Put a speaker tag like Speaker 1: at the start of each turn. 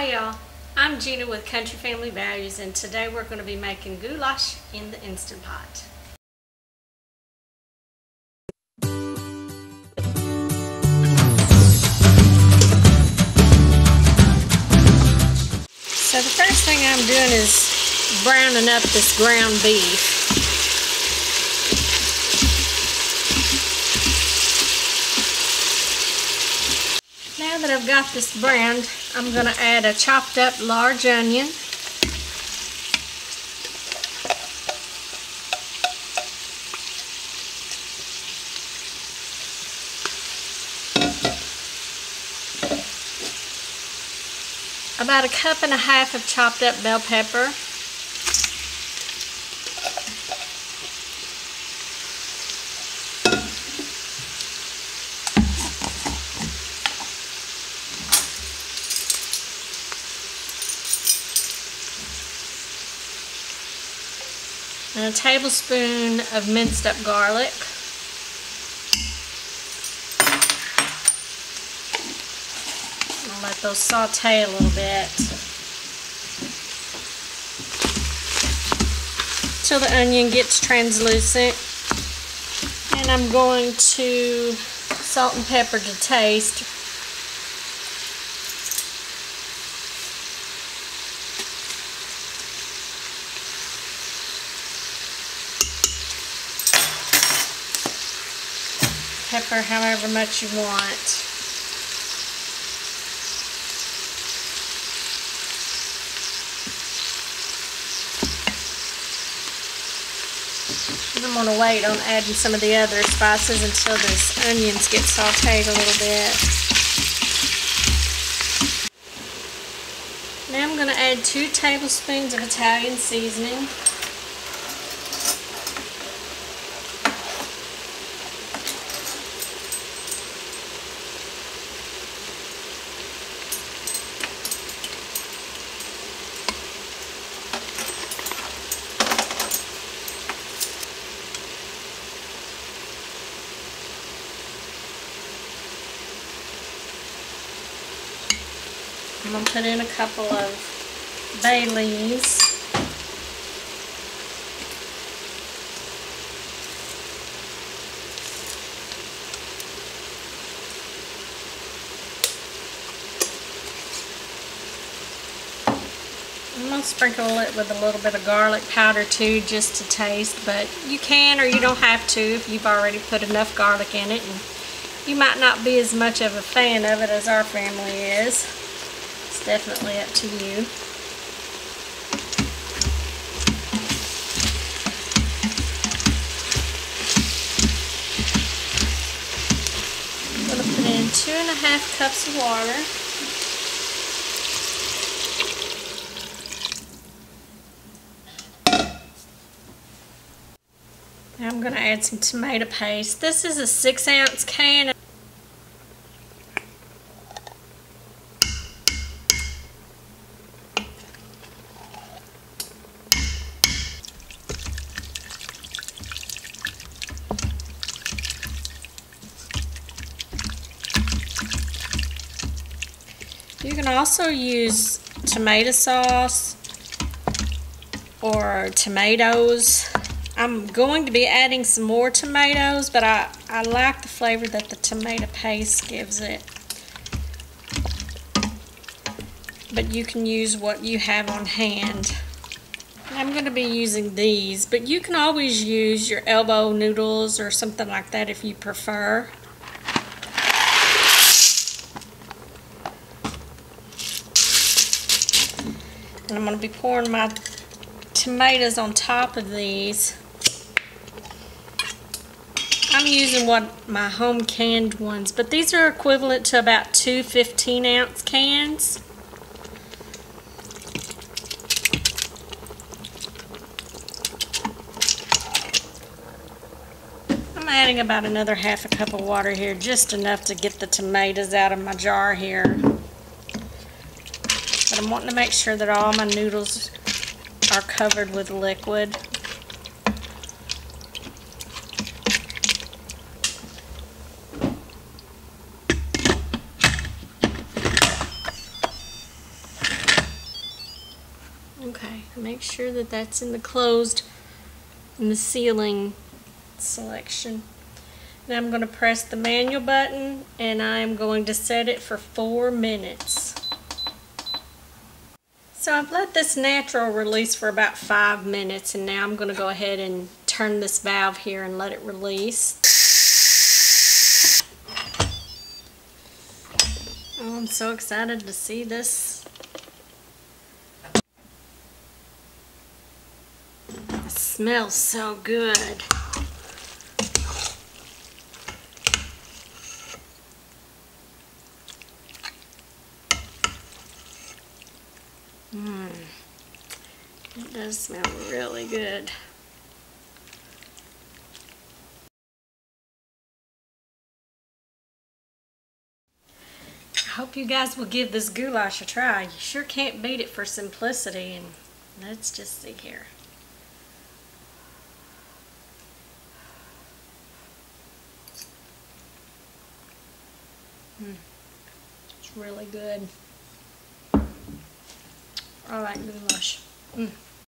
Speaker 1: Hi y'all, I'm Gina with Country Family Values and today we're going to be making goulash in the Instant Pot. So the first thing I'm doing is browning up this ground beef. Now that I've got this browned, I'm going to add a chopped up large onion. About a cup and a half of chopped up bell pepper. And a tablespoon of minced up garlic. Let those saute a little bit till the onion gets translucent. And I'm going to salt and pepper to taste. Pepper however much you want. I'm going to wait on adding some of the other spices until those onions get sauteed a little bit. Now I'm going to add two tablespoons of Italian seasoning. I'm going to put in a couple of bay leaves. I'm going to sprinkle it with a little bit of garlic powder too just to taste but you can or you don't have to if you've already put enough garlic in it and you might not be as much of a fan of it as our family is. Definitely up to you. I'm going to put in two and a half cups of water. I'm going to add some tomato paste. This is a six ounce can. Can also use tomato sauce or tomatoes. I'm going to be adding some more tomatoes, but I, I like the flavor that the tomato paste gives it. But you can use what you have on hand. I'm going to be using these, but you can always use your elbow noodles or something like that if you prefer. And I'm going to be pouring my tomatoes on top of these. I'm using what my home canned ones, but these are equivalent to about two 15 ounce cans. I'm adding about another half a cup of water here, just enough to get the tomatoes out of my jar here. I'm wanting to make sure that all my noodles are covered with liquid. Okay, make sure that that's in the closed, in the sealing selection. Now I'm going to press the manual button and I'm going to set it for four minutes. So I've let this natural release for about five minutes and now I'm going to go ahead and turn this valve here and let it release. Oh, I'm so excited to see this. It smells so good. Mmm. It does smell really good. I hope you guys will give this goulash a try. You sure can't beat it for simplicity. And let's just see here. Mm. It's really good. I like goulash. Mm.